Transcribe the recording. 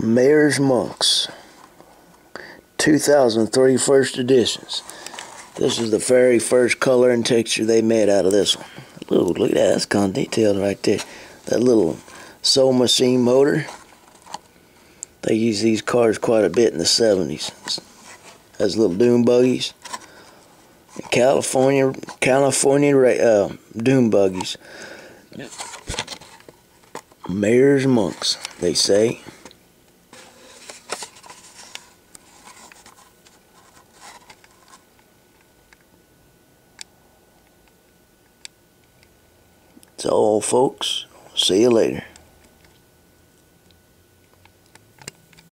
Meyers Manx 2003 first editions. This is the very first color and texture they made out of this one. Ooh, look at that, that's kind of detailed right there. That little soul machine motor. They used these cars quite a bit in the 70s as little dune buggies. California, California uh, dune buggies. Meyers Manx, they say. That's all, folks. See you later.